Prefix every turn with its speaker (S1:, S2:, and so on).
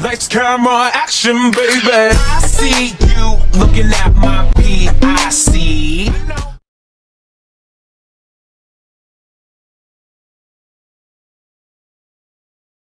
S1: Lights, camera, action, baby. I see you looking at.